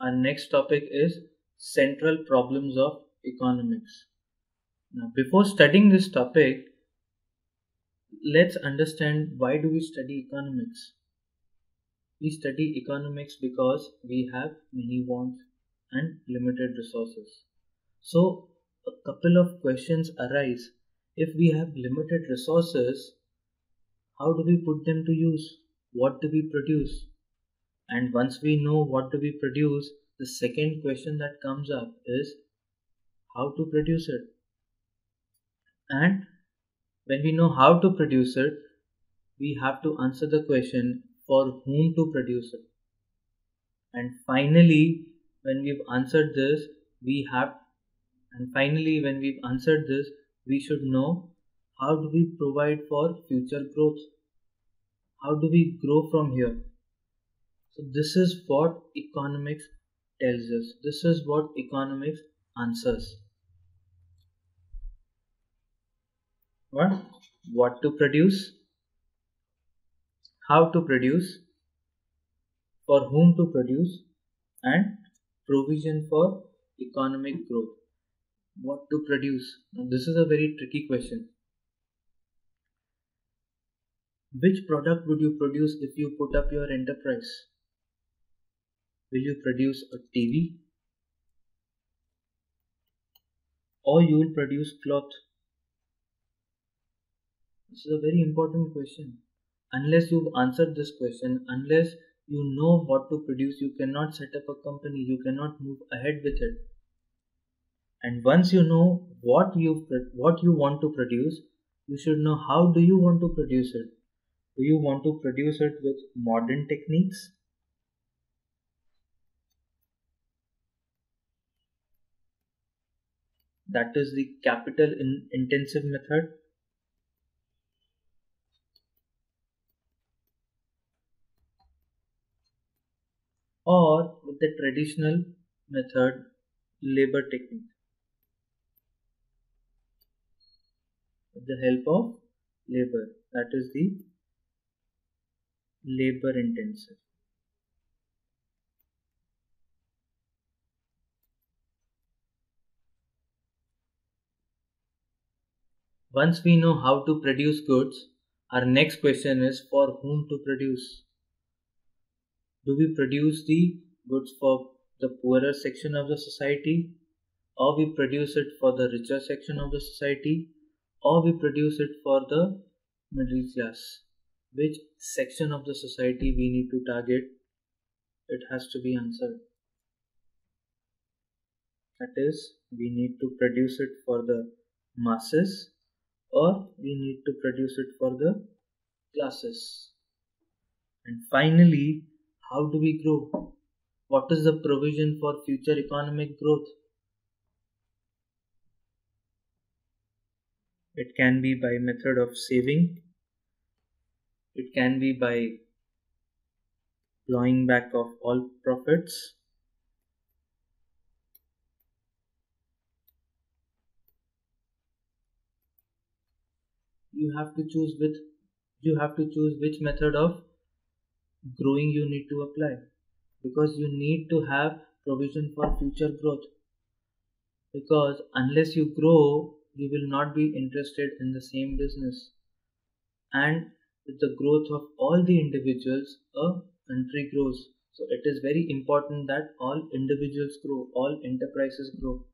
our next topic is central problems of economics. Now, before studying this topic, let's understand why do we study economics. We study economics because we have many wants and limited resources. So, a couple of questions arise. If we have limited resources, how do we put them to use? What do we produce? And once we know what do we produce, the second question that comes up is how to produce it. And when we know how to produce it, we have to answer the question for whom to produce it. And finally, when we've answered this, we have, and finally, when we've answered this, we should know how do we provide for future growth? How do we grow from here? So, this is what economics tells us. This is what economics answers. What? What to produce? How to produce? For whom to produce? And provision for economic growth. What to produce? Now, this is a very tricky question. Which product would you produce if you put up your enterprise? Will you produce a TV? Or you will produce cloth? This is a very important question. Unless you've answered this question, unless you know what to produce, you cannot set up a company, you cannot move ahead with it. And once you know what you what you want to produce, you should know how do you want to produce it. Do you want to produce it with modern techniques? That is the capital in intensive method. Or with the traditional method labor technique. With the help of labor, that is the labor intensive. Once we know how to produce goods, our next question is for whom to produce. Do we produce the goods for the poorer section of the society, or we produce it for the richer section of the society, or we produce it for the middle class? which section of the society we need to target, it has to be answered. That is, we need to produce it for the masses or we need to produce it for the classes. And finally, how do we grow? What is the provision for future economic growth? It can be by method of saving it can be by plowing back of all profits. You have to choose with you have to choose which method of growing you need to apply because you need to have provision for future growth because unless you grow you will not be interested in the same business and with the growth of all the individuals, a country grows. So it is very important that all individuals grow, all enterprises grow.